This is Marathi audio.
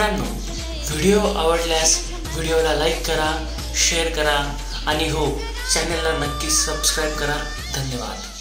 मित्रांनो व्हिडिओ आवडल्यास व्हिडिओला लाईक करा शेअर करा आणि हो चॅनलला नक्की सबस्क्राईब करा. धन्यवाद.